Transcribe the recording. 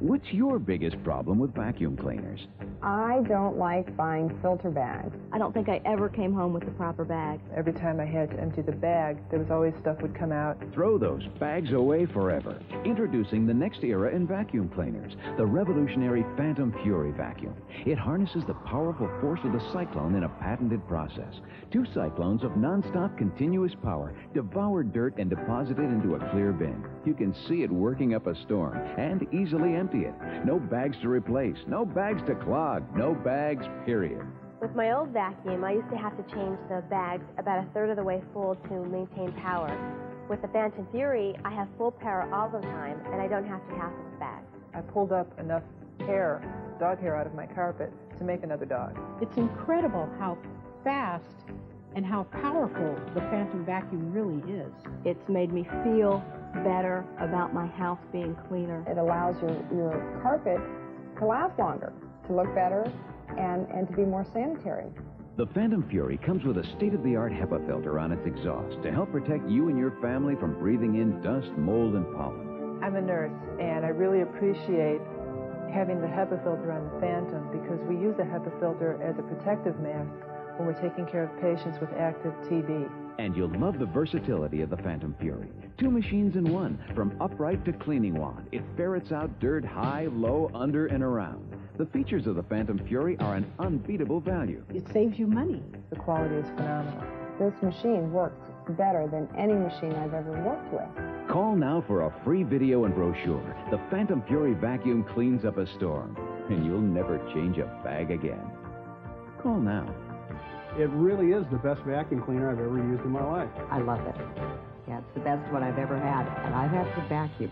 What's your biggest problem with vacuum cleaners? I don't like buying filter bags. I don't think I ever came home with the proper bag. Every time I had to empty the bag, there was always stuff would come out. Throw those bags away forever. Introducing the next era in vacuum cleaners, the revolutionary Phantom Fury vacuum. It harnesses the powerful force of the cyclone in a patented process. Two cyclones of non-stop continuous power devour dirt and deposit it into a clear bin. You can see it working up a storm and easily empty it. No bags to replace, no bags to clog, no bags, period. With my old vacuum, I used to have to change the bags about a third of the way full to maintain power. With the Phantom Fury, I have full power all the time, and I don't have to hassle with bags. I pulled up enough hair, dog hair, out of my carpet to make another dog. It's incredible how fast and how powerful the Phantom vacuum really is. It's made me feel better about my house being cleaner. It allows your, your carpet to last longer, to look better, and, and to be more sanitary. The Phantom Fury comes with a state-of-the-art HEPA filter on its exhaust to help protect you and your family from breathing in dust, mold, and pollen. I'm a nurse, and I really appreciate having the HEPA filter on the Phantom because we use a HEPA filter as a protective mask when we're taking care of patients with active TB. And you'll love the versatility of the Phantom Fury. Two machines in one, from upright to cleaning wand. It ferrets out dirt high, low, under, and around. The features of the Phantom Fury are an unbeatable value. It saves you money. The quality is phenomenal. This machine works better than any machine I've ever worked with. Call now for a free video and brochure. The Phantom Fury vacuum cleans up a storm, and you'll never change a bag again. Call now. It really is the best vacuum cleaner I've ever used in my life. I love it. Yeah, it's the best one I've ever had, and I've had to vacuum.